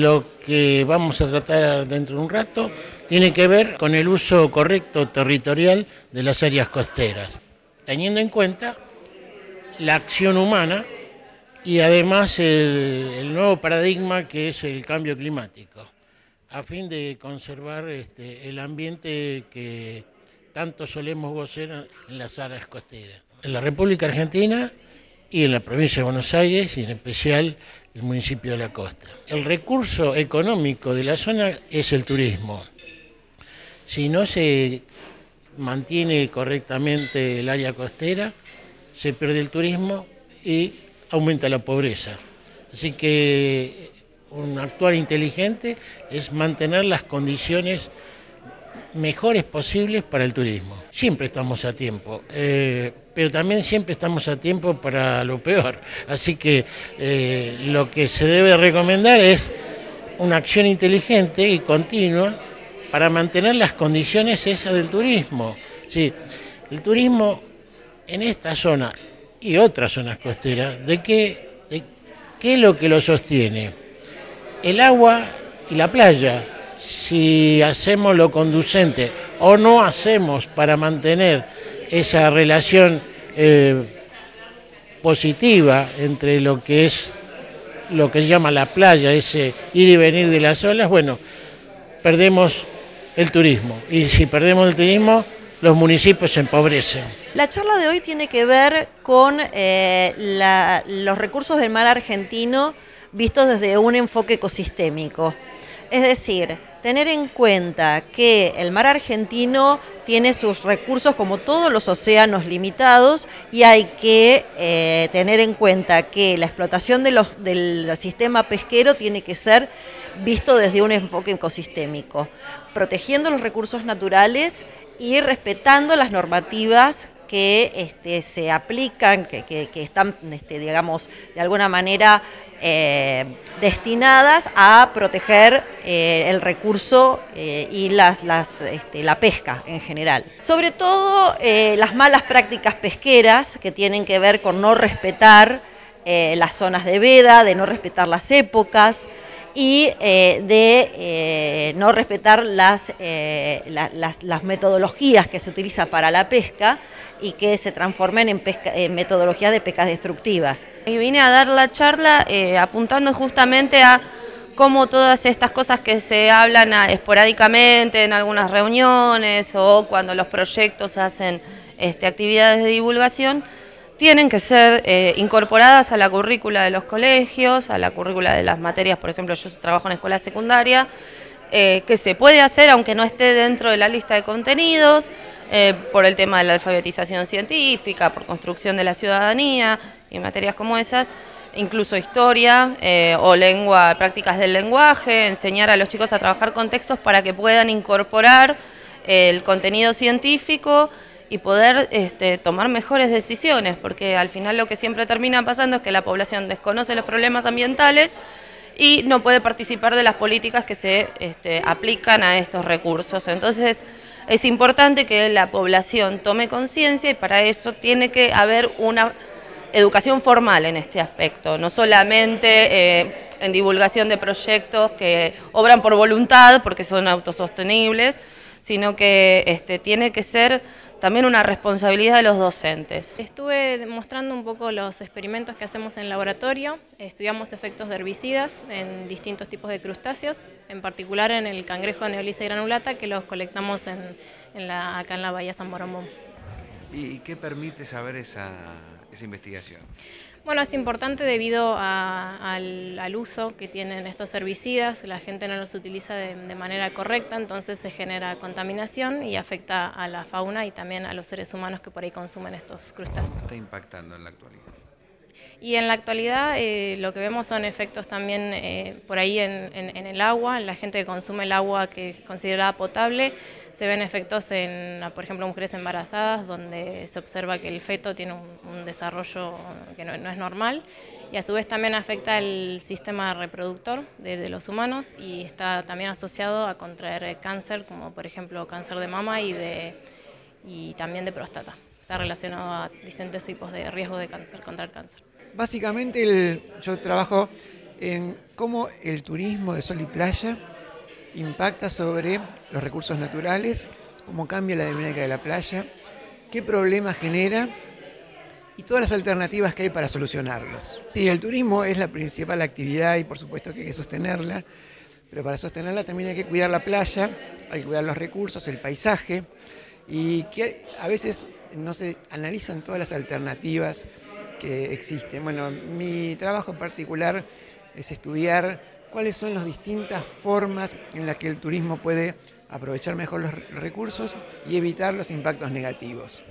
Lo que vamos a tratar dentro de un rato tiene que ver con el uso correcto territorial de las áreas costeras, teniendo en cuenta la acción humana y además el, nuevo paradigma que es el cambio climático, a fin de conservar este, el ambiente que tanto solemos gozar en las áreas costeras. En la República Argentina y en la provincia de Buenos Aires y en especial el municipio de la costa. El recurso económico de la zona es el turismo. Si no se mantiene correctamente el área costera, se pierde el turismo y aumenta la pobreza. Así que un actuar inteligente es mantener las condiciones mejores posibles para el turismo. Siempre estamos a tiempo, eh, pero también siempre estamos a tiempo para lo peor. Así que eh, lo que se debe recomendar es una acción inteligente y continua para mantener las condiciones esas del turismo. Sí, el turismo en esta zona y otras zonas costeras, ¿de qué, de qué es lo que lo sostiene? El agua y la playa si hacemos lo conducente o no hacemos para mantener esa relación eh, positiva entre lo que es lo que llama la playa, ese ir y venir de las olas, bueno, perdemos el turismo. Y si perdemos el turismo, los municipios se empobrecen. La charla de hoy tiene que ver con eh, los recursos del mar argentino vistos desde un enfoque ecosistémico. Es decir, tener en cuenta que el mar argentino tiene sus recursos como todos los océanos limitados y hay que eh, tener en cuenta que la explotación del sistema pesquero tiene que ser visto desde un enfoque ecosistémico, protegiendo los recursos naturales y respetando las normativas que este, se aplican, que, están, este, digamos, de alguna manera eh, destinadas a proteger eh, el recurso eh, y las, este, la pesca en general. Sobre todo las malas prácticas pesqueras que tienen que ver con no respetar las zonas de veda, de no respetar las épocas, y de no respetar las, las, metodologías que se utilizan para la pesca y que se transformen en, metodologías de pescas destructivas. Y vine a dar la charla eh, apuntando justamente a cómo todas estas cosas que se hablan esporádicamente en algunas reuniones o cuando los proyectos hacen este, actividades de divulgación, tienen que ser eh, incorporadas a la currícula de los colegios, a la currícula de las materias, por ejemplo, yo trabajo en escuela secundaria, eh, que se puede hacer aunque no esté dentro de la lista de contenidos, eh, por el tema de la alfabetización científica, por construcción de la ciudadanía y materias como esas, incluso historia eh, o lengua, prácticas del lenguaje, enseñar a los chicos a trabajar con textos para que puedan incorporar el contenido científico y poder este, tomar mejores decisiones, porque al final lo que siempre termina pasando es que la población desconoce los problemas ambientales y no puede participar de las políticas que se este, aplican a estos recursos. Entonces, es importante que la población tome conciencia y para eso tiene que haber una educación formal en este aspecto, no solamente eh, en divulgación de proyectos que obran por voluntad porque son autosostenibles, sino que este, tiene que ser también una responsabilidad de los docentes. Estuve mostrando un poco los experimentos que hacemos en el laboratorio, estudiamos efectos de herbicidas en distintos tipos de crustáceos, en particular en el cangrejo neolisa granulata que los colectamos en, la, acá en la bahía San Boromón. ¿Y qué permite saber esa, esa investigación? Bueno, es importante debido al, uso que tienen estos herbicidas, la gente no los utiliza de, manera correcta, entonces se genera contaminación y afecta a la fauna y también a los seres humanos que por ahí consumen estos crustáceos. está impactando en la actualidad? Y en la actualidad eh, lo que vemos son efectos también eh, por ahí en, el agua, en la gente que consume el agua que es considerada potable, se ven efectos en, por ejemplo, mujeres embarazadas donde se observa que el feto tiene un, desarrollo que no, es normal y a su vez también afecta el sistema reproductor de, los humanos y está también asociado a contraer cáncer, como por ejemplo cáncer de mama y, de, y también de próstata. Está relacionado a distintos tipos de riesgo de cáncer, contra el cáncer. Básicamente yo trabajo en cómo el turismo de sol y playa impacta sobre los recursos naturales, cómo cambia la dinámica de la playa, qué problemas genera y todas las alternativas que hay para solucionarlos. Sí, el turismo es la principal actividad y por supuesto que hay que sostenerla, pero para sostenerla también hay que cuidar la playa, hay que cuidar los recursos, el paisaje y que a veces no se analizan todas las alternativas que existen. Bueno, mi trabajo en particular es estudiar cuáles son las distintas formas en las que el turismo puede aprovechar mejor los recursos y evitar los impactos negativos.